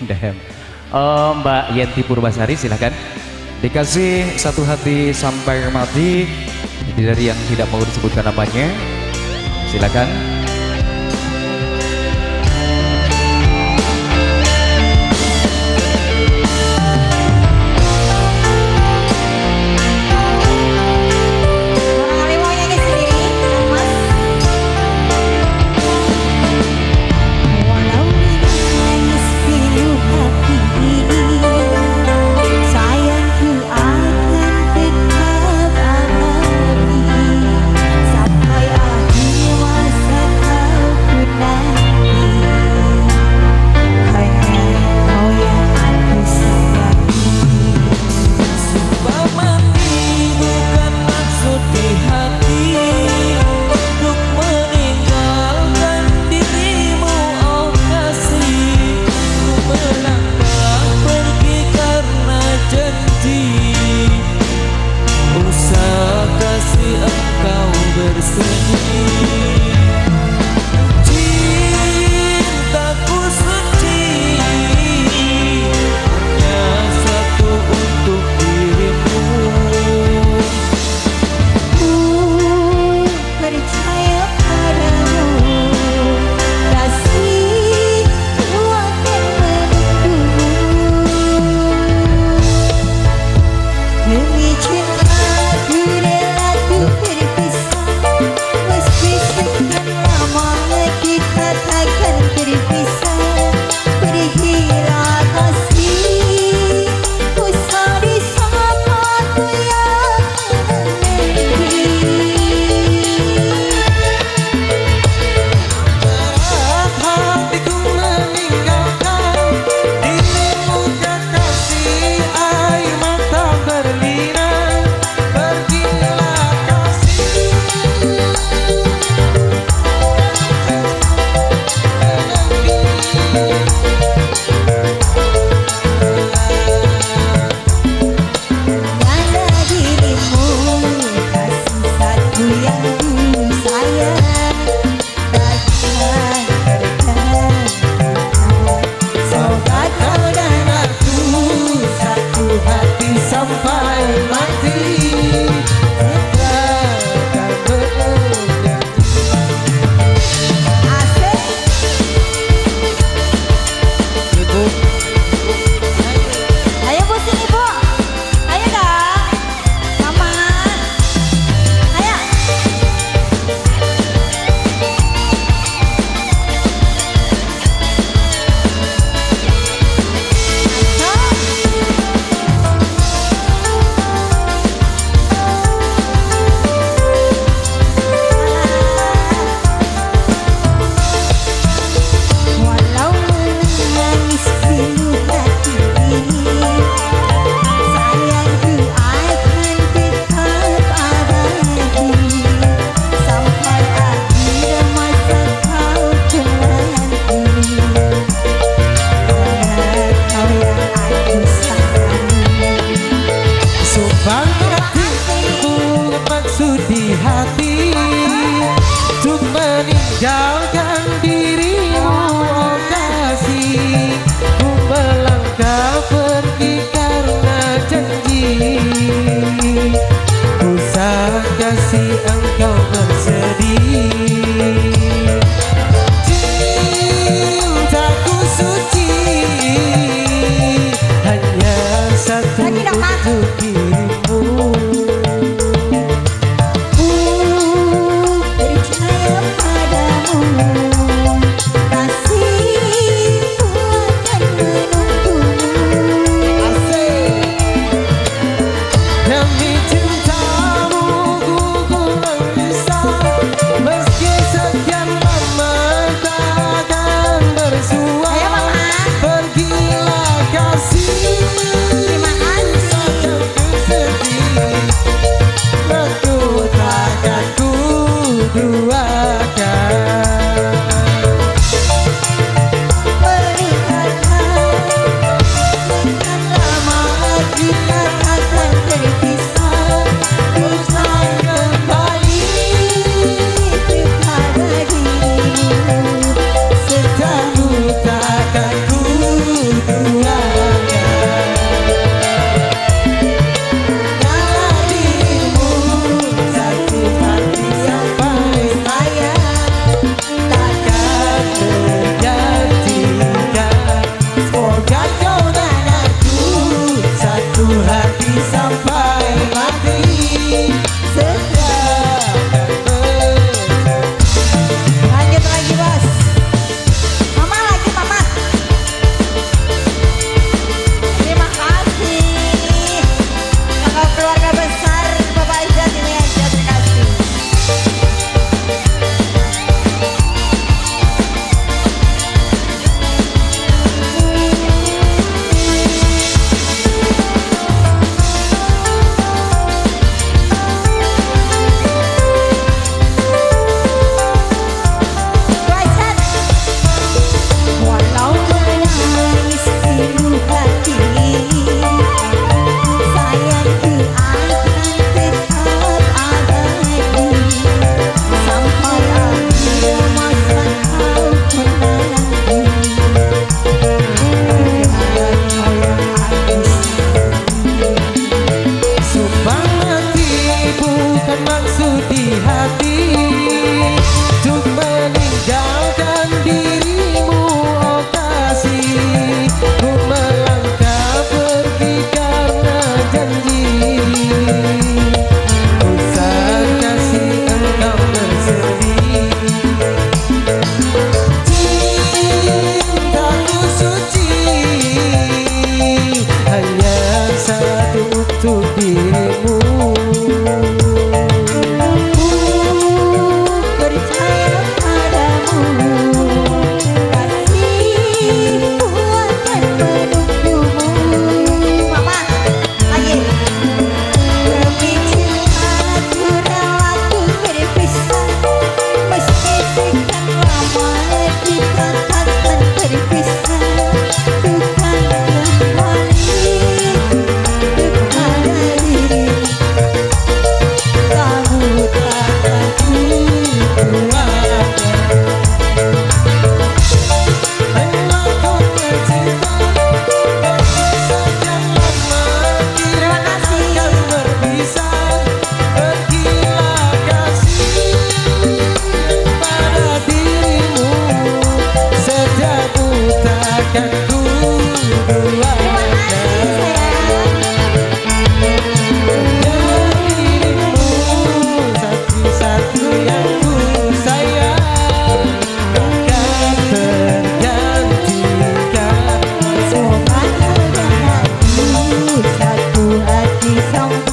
Dem. Oh, Mbak Yenti Purbasari silahkan. Dikasih satu hati sampai mati. Dari yang tidak mau disebutkan namanya. Silakan. I am. don't